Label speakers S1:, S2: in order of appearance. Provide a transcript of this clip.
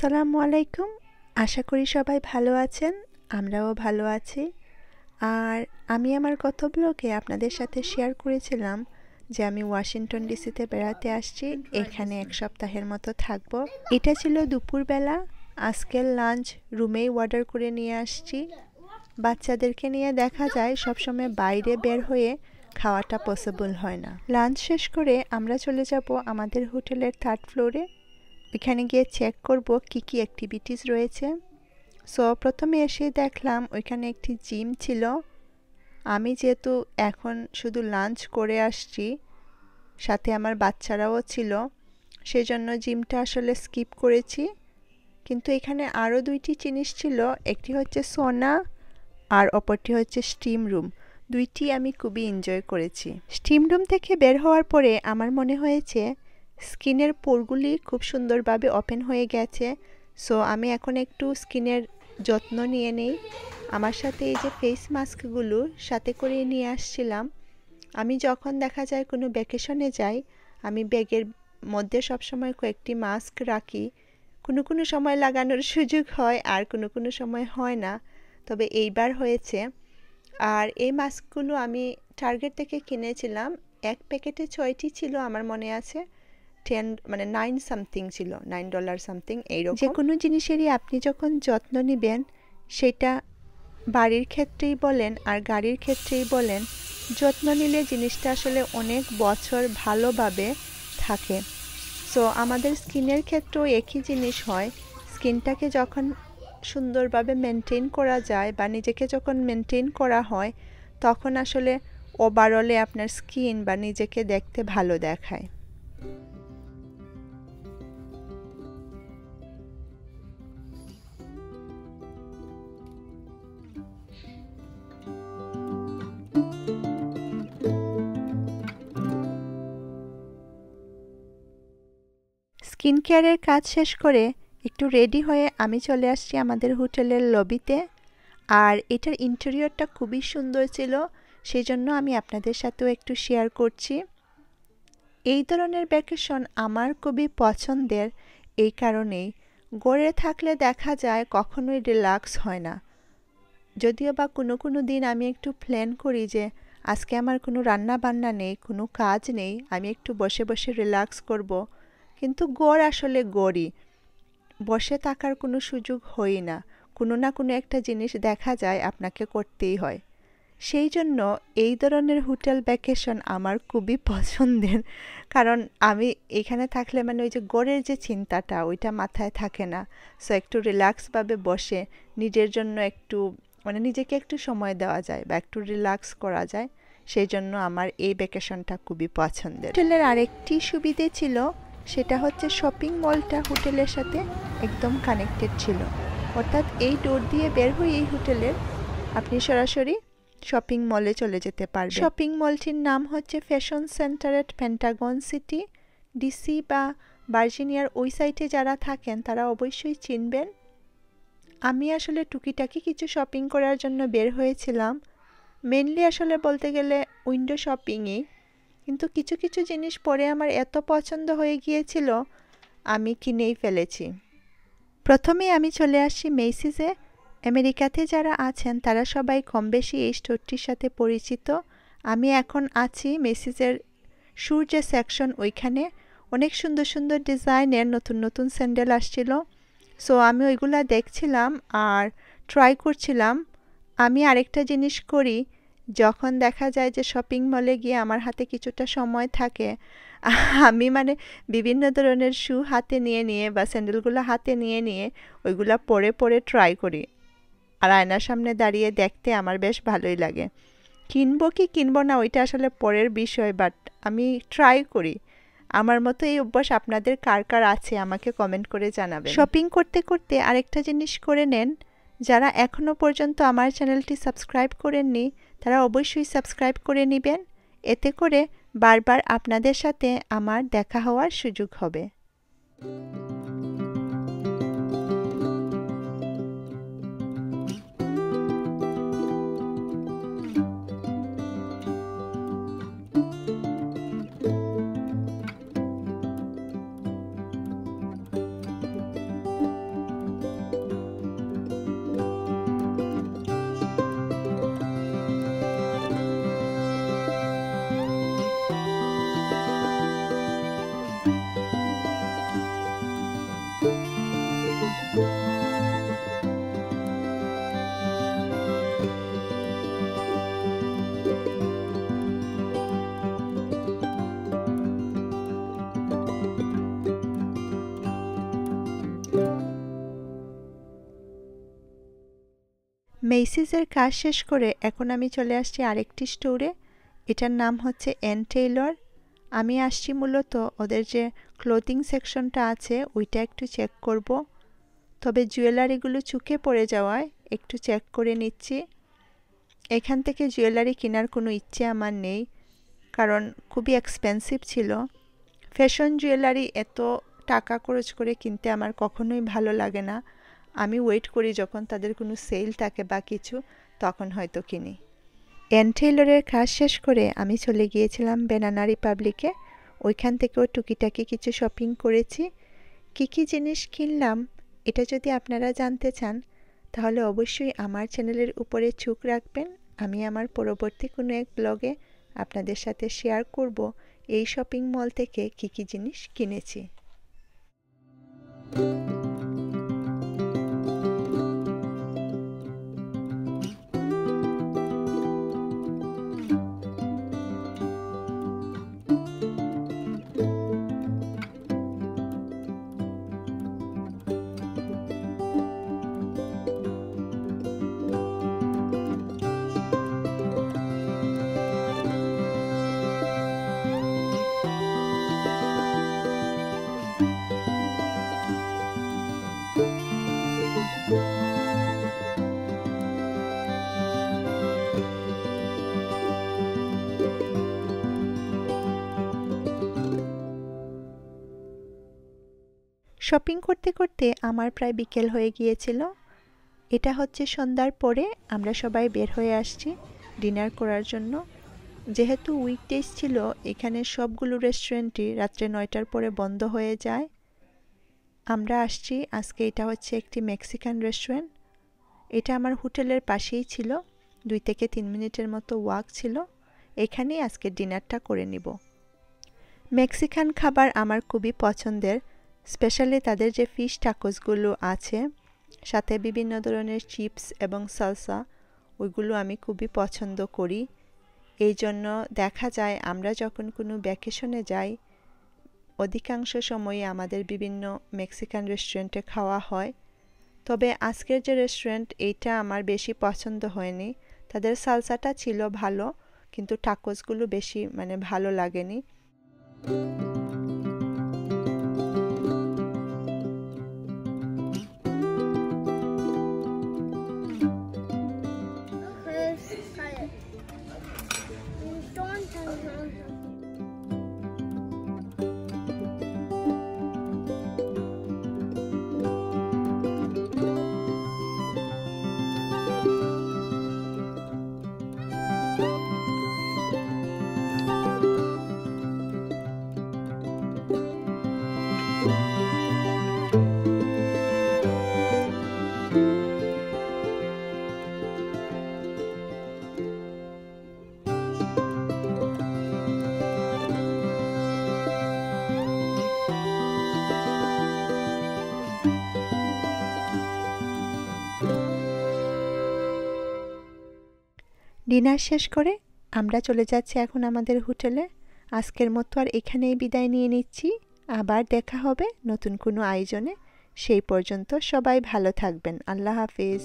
S1: আসসালামু আলাইকুম। আশা করি সবাই ভালো আছেন, আমরাও ভালো আছি। আর আমি আমার গত আপনাদের সাথে শেয়ার করেছিলাম যে আমি ওয়াশিংটন ডিসিতে বেড়াতে আসছি, এখানে এক সপ্তাহের মতো থাকব। এটা ছিল দুপুরবেলা, আজকের লাঞ্চ রুমেই অর্ডার করে নিয়ে আসছি। বাচ্চাদেরকে নিয়ে দেখা যায়, সবসময় বাইরে বের হয়ে খাওয়াটা পসিবল হয় না। লাঞ্চ শেষ করে আমরা চলে যাব আমাদের হোটেলের থার্ড ফ্লোরে ওইখানে গিয়ে চেক করব কি কি অ্যাক্টিভিটিস রয়েছে। সো প্রথমে এসে দেখলাম ওইখানে একটি জিম ছিল। আমি যেহেতু এখন শুধু লাঞ্চ করে আসছি, সাথে আমার বাচ্চারাও ছিল সেই জন্য জিমটা আসলে স্কিপ করেছি। কিন্তু এখানে আরও দুইটি জিনিস ছিল, একটি হচ্ছে সোনা আর অপরটি হচ্ছে স্টিম রুম দুইটি আমি খুবই এনজয় করেছি। স্টিম রুম থেকে বের হওয়ার পরে আমার মনে হয়েছে স্কিনের পোরগুলি খুব সুন্দরভাবে ওপেন হয়ে গেছে। সো আমি এখন একটু স্কিনের যত্ন নিয়ে নেই। আমার সাথে এই যে ফেস মাস্কগুলো সাথে করে নিয়ে আসছিলাম। আমি যখন দেখা যায় কোনো ভ্যাকেশনে যাই, আমি ব্যাগের মধ্যে সবসময় কয়েকটি মাস্ক রাখি। কোনো কোনো সময় লাগানোর সুযোগ হয় আর কোনো কোনো সময় হয় না, তবে এইবার হয়েছে। আর এই মাস্কগুলো আমি টার্গেট থেকে কিনেছিলাম। এক প্যাকেটে ছয়টি ছিল আমার মনে আছে। টেন মানে নাইন সামথিং ছিল নাইন ডলার সামথিং এইরকম। যে কোনো জিনিসেরই আপনি যখন যত্ন নেবেন, সেটা বাড়ির ক্ষেত্রেই বলেন আর গাড়ির ক্ষেত্রেই বলেন, যত্ন নিলে জিনিসটা আসলে অনেক বছর ভালোভাবে থাকে। সো আমাদের স্কিনের ক্ষেত্রেও একই জিনিস হয়, স্কিনটাকে যখন সুন্দরভাবে মেনটেন করা যায় বা নিজেকে যখন মেনটেন করা হয়, তখন আসলে ওভারঅলে আপনার স্কিন বা নিজেকে দেখতে ভালো দেখায়। স্কিন কেয়ারের কাজ শেষ করে একটু রেডি হয়ে আমি চলে আসছি আমাদের হোটেলের লবিতে। আর এটার ইন্টেরিয়রটা খুবই সুন্দর ছিল সেই জন্য আমি আপনাদের সাথেও একটু শেয়ার করছি। এই ধরনের ভ্যাকেশন আমার খুবই পছন্দের, এই কারণেই। গড়ে থাকলে দেখা যায় কখনোই রিল্যাক্স হয় না। যদিও বা কোনো কোনো দিন আমি একটু প্ল্যান করি যে আজকে আমার কোনো রান্না বান্না নেই, কোনো কাজ নেই, আমি একটু বসে বসে রিল্যাক্স করব। কিন্তু গড় আসলে গড়ই। বসে থাকার কোনো সুযোগ হই না। কোনো না কোনো একটা জিনিস দেখা যায় আপনাকে করতেই হয়। সেই জন্য এই ধরনের হোটেল ভ্যাকেশন আমার খুবই পছন্দের। কারণ আমি এখানে থাকলে মানে ওই যে গড়ের যে চিন্তাটা, ওইটা মাথায় থাকে না। সো একটু রিল্যাক্সভাবে বসে নিজের জন্য একটু মানে নিজেকে একটু সময় দেওয়া যায় বা একটু রিল্যাক্স করা যায়। সেই জন্য আমার এই ভ্যাকেশনটা খুবই পছন্দের। হোটেলের আরেকটি সুবিধে ছিল সেটা হচ্ছে শপিং মলটা হোটেলের সাথে একদম কানেক্টেড ছিল। অর্থাৎ এই ডোর দিয়ে বের হয়ে এই হোটেলের আপনি সরাসরি শপিং মলে চলে যেতে পারবেন। শপিং মলটির নাম হচ্ছে fashion centre at Pentagon City DC বা ভার্জিনিয়ার ওই সাইটে যারা থাকেন, তারা অবশ্যই চিনবেন। আমি আসলে টুকিটাকি কিছু শপিং করার জন্য বের হয়েছিলাম। মেনলি আসলে বলতে গেলে উইন্ডো শপিংই কিন্তু কিছু কিছু জিনিস পরে আমার এত পছন্দ হয়ে গিয়েছিল, আমি কিনেই ফেলেছি। প্রথমে আমি চলে আসছি মেসিসে আমেরিকাতে যারা আছেন, তারা সবাই কম বেশি এই স্টোরটির সাথে পরিচিত। আমি এখন আছি মেসিসের শুর যে সেকশন ওইখানে। অনেক সুন্দর সুন্দর ডিজাইনের নতুন নতুন স্যান্ডেল আসছিল। সো আমি ওইগুলা দেখছিলাম আর ট্রাই করছিলাম। আমি আরেকটা জিনিস করি যখন দেখা যায় যে শপিং মলে গিয়ে আমার হাতে কিছুটা সময় থাকে, আমি মানে বিভিন্ন ধরনের শু হাতে নিয়ে নিয়ে বা স্যান্ডেলগুলো হাতে নিয়ে নিয়ে ওইগুলো পরে পরে ট্রাই করি। আর আয়নার সামনে দাঁড়িয়ে দেখতে আমার বেশ ভালোই লাগে। কিনবো কি কিনবো না ওইটা আসলে পরের বিষয় বাট আমি ট্রাই করি। আমার মতো এই অভ্যাস আপনাদের কার কার আছে আমাকে কমেন্ট করে জানাবেন। শপিং করতে করতে আরেকটা জিনিস করে নেন, যারা এখনও পর্যন্ত আমার চ্যানেলটি সাবস্ক্রাইব করেননি তারা অবশ্যই সাবস্ক্রাইব করে নেবেন। এতে করে বারবার আপনাদের সাথে আমার দেখা হওয়ার সুযোগ হবে। মেসিসের কাজ শেষ করে এখন আমি চলে আসছি আরেকটি স্টোরে এটার নাম হচ্ছে এন টেইলর আমি আসছি মূলত ওদের যে ক্লোথিং সেকশনটা আছে, ওইটা একটু চেক করব। তবে জুয়েলারিগুলো চুকে পড়ে যাওয়ায় একটু চেক করে নিচ্ছি। এখান থেকে জুয়েলারি কেনার কোনো ইচ্ছে আমার নেই, কারণ খুবই এক্সপেন্সিভ ছিল। ফ্যাশন জুয়েলারি এত টাকা খরচ করে কিনতে আমার কখনোই ভালো লাগে না। আমি ওয়েট করি যখন তাদের কোনো সেল থাকে বা কিছু, তখন হয়তো কিনি। এন টেইলরের কাজ শেষ করে আমি চলে গিয়েছিলাম বেনানা রিপাবলিকে ওইখান থেকেও টুকিটাকি কিছু শপিং করেছি। কি কি জিনিস কিনলাম, এটা যদি আপনারা জানতে চান, তাহলে অবশ্যই আমার চ্যানেলের উপরে চোখ রাখবেন। আমি আমার পরবর্তী কোনো এক ব্লগে আপনাদের সাথে শেয়ার করব এই শপিং মল থেকে কি কি জিনিস কিনেছি। শপিং করতে করতে আমার প্রায় বিকেল হয়ে গিয়েছিল। এটা হচ্ছে সন্ধ্যার পরে আমরা সবাই বের হয়ে আসছি ডিনার করার জন্য। যেহেতু উইকডেজ ছিল, এখানে সবগুলো রেস্টুরেন্টই রাত্রে নয়টার পরে বন্ধ হয়ে যায়। আমরা আসছি, আজকে এটা হচ্ছে একটি মেক্সিকান রেস্টুরেন্ট এটা আমার হোটেলের পাশেই ছিল, দুই থেকে তিন মিনিটের মতো ওয়াক ছিল। এখানেই আজকে ডিনারটা করে নিব। মেক্সিকান খাবার আমার খুবই পছন্দের। স্পেশালি তাদের যে ফিশ টাকোসগুলো আছে, সাথে বিভিন্ন ধরনের চিপস এবং সালসা, ওইগুলো আমি খুবই পছন্দ করি। এই জন্য দেখা যায় আমরা যখন কোনো ভ্যাকেশনে যাই, অধিকাংশ সময়ে আমাদের বিভিন্ন মেক্সিকান রেস্টুরেন্টে খাওয়া হয়। তবে আজকের যে রেস্টুরেন্ট এইটা আমার বেশি পছন্দ হয়নি। তাদের সালসাটা ছিল ভালো, কিন্তু টাকোসগুলো বেশি মানে ভালো লাগেনি। ডিনার শেষ করে আমরা চলে যাচ্ছি এখন আমাদের হোটেলে। আজকের মতো আর এখানেই বিদায় নিয়ে নিচ্ছি। আবার দেখা হবে নতুন কোনো আয়োজনে। সেই পর্যন্ত সবাই ভালো থাকবেন। আল্লাহ হাফিজ।